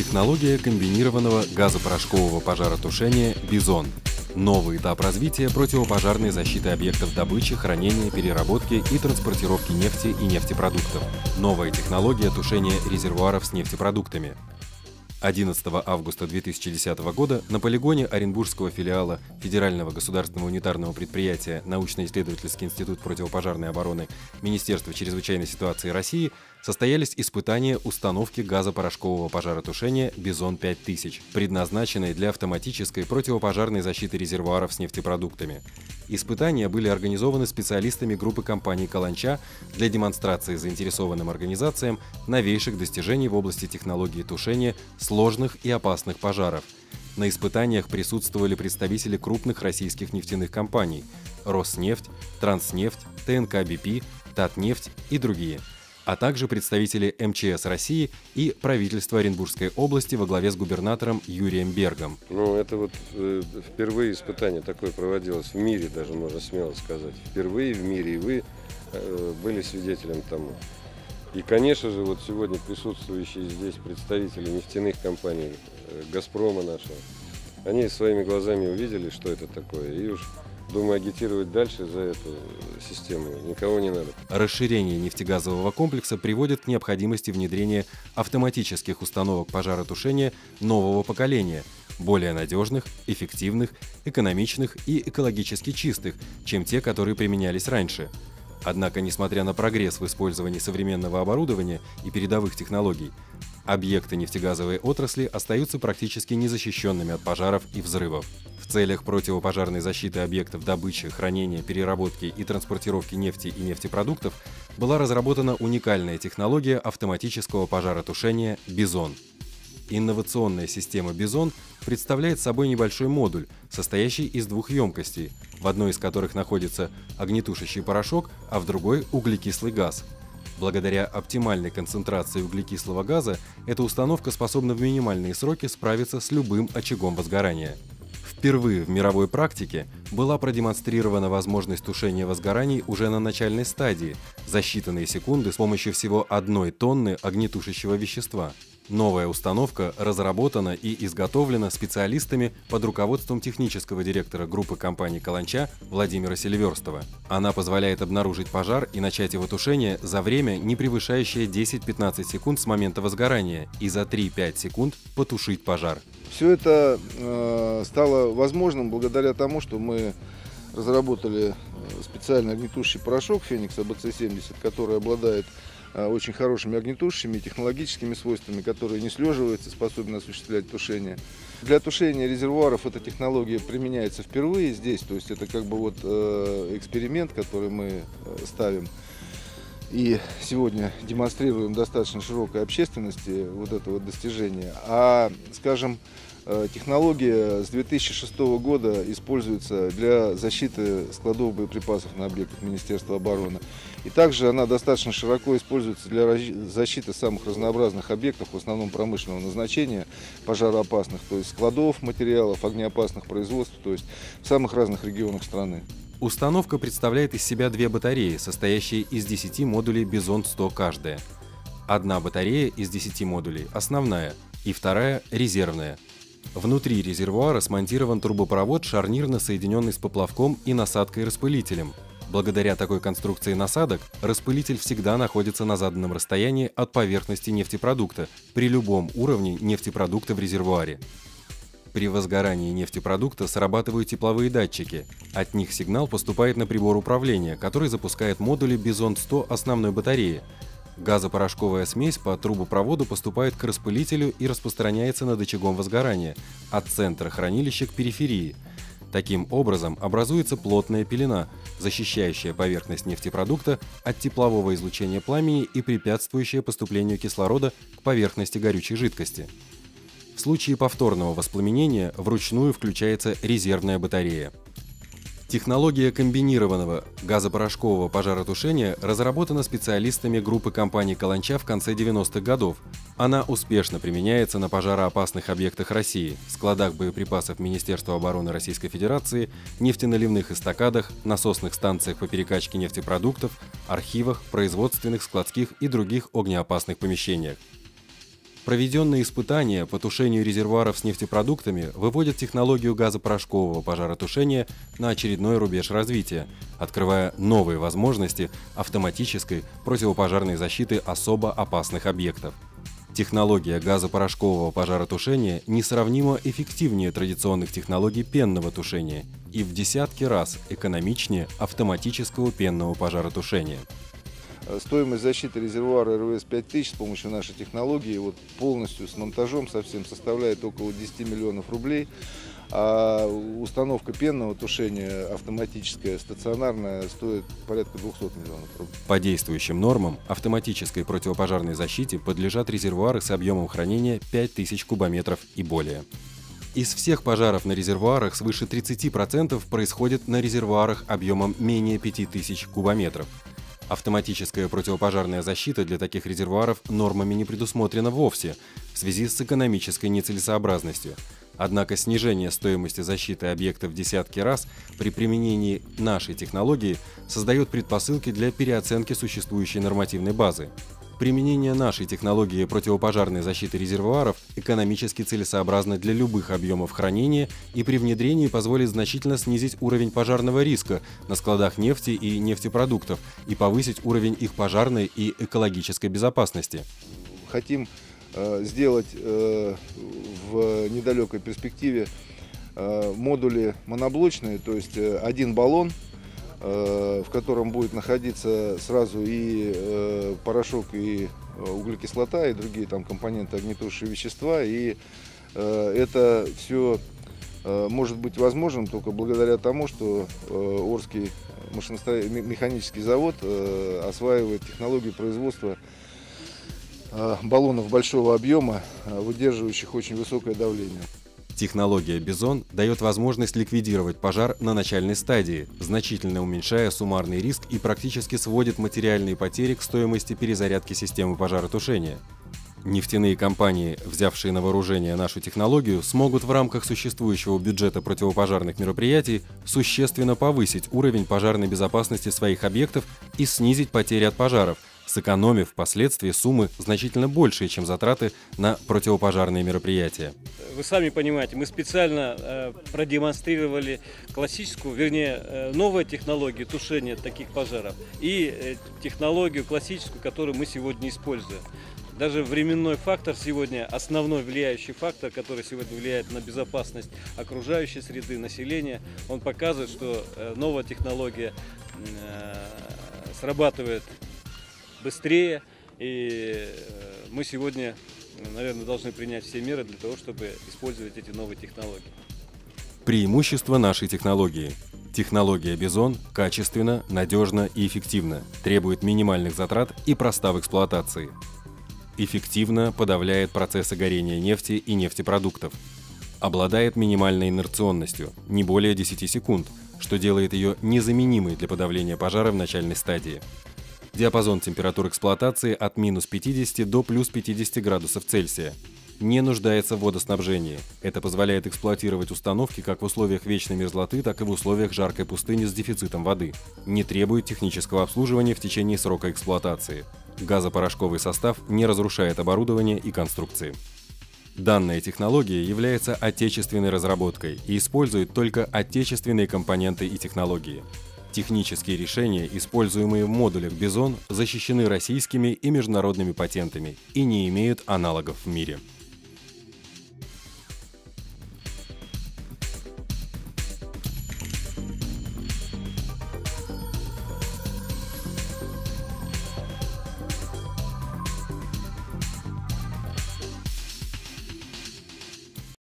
Технология комбинированного газопорошкового пожаротушения «Бизон». Новый этап развития противопожарной защиты объектов добычи, хранения, переработки и транспортировки нефти и нефтепродуктов. Новая технология тушения резервуаров с нефтепродуктами. 11 августа 2010 года на полигоне Оренбургского филиала Федерального государственного унитарного предприятия Научно-исследовательский институт противопожарной обороны Министерства чрезвычайной ситуации России состоялись испытания установки газопорошкового пожаротушения «Бизон-5000», предназначенной для автоматической противопожарной защиты резервуаров с нефтепродуктами. Испытания были организованы специалистами группы компаний «Каланча» для демонстрации заинтересованным организациям новейших достижений в области технологии тушения сложных и опасных пожаров. На испытаниях присутствовали представители крупных российских нефтяных компаний «Роснефть», «Транснефть», «ТНК БП», «Татнефть» и другие – а также представители МЧС России и правительства Оренбургской области во главе с губернатором Юрием Бергом. Ну, это вот э, впервые испытание такое проводилось в мире, даже можно смело сказать. Впервые в мире, и вы э, были свидетелем тому. И, конечно же, вот сегодня присутствующие здесь представители нефтяных компаний, э, «Газпрома» нашего, они своими глазами увидели, что это такое, и уж Думаю, агитировать дальше за эту систему никого не надо. Расширение нефтегазового комплекса приводит к необходимости внедрения автоматических установок пожаротушения нового поколения, более надежных, эффективных, экономичных и экологически чистых, чем те, которые применялись раньше. Однако, несмотря на прогресс в использовании современного оборудования и передовых технологий, объекты нефтегазовой отрасли остаются практически незащищенными от пожаров и взрывов. В целях противопожарной защиты объектов добычи, хранения, переработки и транспортировки нефти и нефтепродуктов была разработана уникальная технология автоматического пожаротушения «Бизон». Инновационная система «Бизон» представляет собой небольшой модуль, состоящий из двух емкостей, в одной из которых находится огнетушащий порошок, а в другой – углекислый газ – Благодаря оптимальной концентрации углекислого газа эта установка способна в минимальные сроки справиться с любым очагом возгорания. Впервые в мировой практике была продемонстрирована возможность тушения возгораний уже на начальной стадии, за считанные секунды с помощью всего одной тонны огнетушащего вещества – Новая установка разработана и изготовлена специалистами под руководством технического директора группы компаний «Каланча» Владимира Селиверстова. Она позволяет обнаружить пожар и начать его тушение за время, не превышающее 10-15 секунд с момента возгорания, и за 3-5 секунд потушить пожар. Все это э, стало возможным благодаря тому, что мы разработали э, специальный огнетушащий порошок Феникс АБЦ-70, который обладает Э, очень хорошими огнетушащими технологическими свойствами, которые не слеживаются, способны осуществлять тушение. Для тушения резервуаров эта технология применяется впервые здесь, то есть это как бы вот э, эксперимент, который мы ставим и сегодня демонстрируем достаточно широкой общественности вот это вот достижение. А, скажем, технология с 2006 года используется для защиты складов боеприпасов на объектах Министерства обороны. И также она достаточно широко используется для защиты самых разнообразных объектов, в основном промышленного назначения, пожароопасных, то есть складов материалов, огнеопасных производств, то есть в самых разных регионах страны. Установка представляет из себя две батареи, состоящие из 10 модулей Бизон-100 каждая. Одна батарея из 10 модулей – основная, и вторая – резервная – Внутри резервуара смонтирован трубопровод, шарнирно соединенный с поплавком и насадкой-распылителем. Благодаря такой конструкции насадок распылитель всегда находится на заданном расстоянии от поверхности нефтепродукта при любом уровне нефтепродукта в резервуаре. При возгорании нефтепродукта срабатывают тепловые датчики. От них сигнал поступает на прибор управления, который запускает модули Бизон-100 основной батареи, Газопорошковая смесь по трубопроводу поступает к распылителю и распространяется над очагом возгорания от центра хранилища к периферии. Таким образом образуется плотная пелена, защищающая поверхность нефтепродукта от теплового излучения пламени и препятствующая поступлению кислорода к поверхности горючей жидкости. В случае повторного воспламенения вручную включается резервная батарея. Технология комбинированного газопорошкового пожаротушения разработана специалистами группы компаний «Каланча» в конце 90-х годов. Она успешно применяется на пожароопасных объектах России, складах боеприпасов Министерства обороны Российской Федерации, нефтеналивных эстакадах, насосных станциях по перекачке нефтепродуктов, архивах, производственных, складских и других огнеопасных помещениях. Проведенные испытания по тушению резервуаров с нефтепродуктами выводят технологию газопорошкового пожаротушения на очередной рубеж развития, открывая новые возможности автоматической противопожарной защиты особо опасных объектов. Технология газопорошкового пожаротушения несравнимо эффективнее традиционных технологий пенного тушения и в десятки раз экономичнее автоматического пенного пожаротушения. Стоимость защиты резервуара РВС 5000 с помощью нашей технологии вот полностью с монтажом совсем составляет около 10 миллионов рублей. А установка пенного тушения автоматическая, стационарная, стоит порядка 200 миллионов рублей. По действующим нормам автоматической противопожарной защите подлежат резервуары с объемом хранения 5000 кубометров и более. Из всех пожаров на резервуарах свыше 30% происходит на резервуарах объемом менее 5000 кубометров. Автоматическая противопожарная защита для таких резервуаров нормами не предусмотрена вовсе в связи с экономической нецелесообразностью. Однако снижение стоимости защиты объекта в десятки раз при применении нашей технологии создает предпосылки для переоценки существующей нормативной базы. Применение нашей технологии противопожарной защиты резервуаров экономически целесообразно для любых объемов хранения и при внедрении позволит значительно снизить уровень пожарного риска на складах нефти и нефтепродуктов и повысить уровень их пожарной и экологической безопасности. Хотим э, сделать э, в недалекой перспективе э, модули моноблочные, то есть э, один баллон – в котором будет находиться сразу и э, порошок, и э, углекислота, и другие там компоненты огнетушащие вещества. И это все может быть возможным только благодаря тому, что Орский механический завод осваивает технологию производства баллонов большого объема, выдерживающих очень высокое давление. Технология Бизон дает возможность ликвидировать пожар на начальной стадии, значительно уменьшая суммарный риск и практически сводит материальные потери к стоимости перезарядки системы пожаротушения. Нефтяные компании, взявшие на вооружение нашу технологию, смогут в рамках существующего бюджета противопожарных мероприятий существенно повысить уровень пожарной безопасности своих объектов и снизить потери от пожаров – сэкономив впоследствии суммы значительно большие, чем затраты на противопожарные мероприятия. Вы сами понимаете, мы специально э, продемонстрировали классическую, вернее, э, новую технологию тушения таких пожаров и э, технологию классическую, которую мы сегодня используем. Даже временной фактор сегодня, основной влияющий фактор, который сегодня влияет на безопасность окружающей среды, населения, он показывает, что э, новая технология э, срабатывает быстрее. И э, мы сегодня, наверное, должны принять все меры для того, чтобы использовать эти новые технологии. Преимущество нашей технологии. Технология Бизон качественно, надежно и эффективно, требует минимальных затрат и проста в эксплуатации. Эффективно подавляет процессы горения нефти и нефтепродуктов. Обладает минимальной инерционностью, не более 10 секунд, что делает ее незаменимой для подавления пожара в начальной стадии. Диапазон температур эксплуатации от минус 50 до плюс 50 градусов Цельсия. Не нуждается в водоснабжении. Это позволяет эксплуатировать установки как в условиях вечной мерзлоты, так и в условиях жаркой пустыни с дефицитом воды. Не требует технического обслуживания в течение срока эксплуатации. Газопорошковый состав не разрушает оборудование и конструкции. Данная технология является отечественной разработкой и использует только отечественные компоненты и технологии. Технические решения, используемые в модулях Бизон, защищены российскими и международными патентами и не имеют аналогов в мире.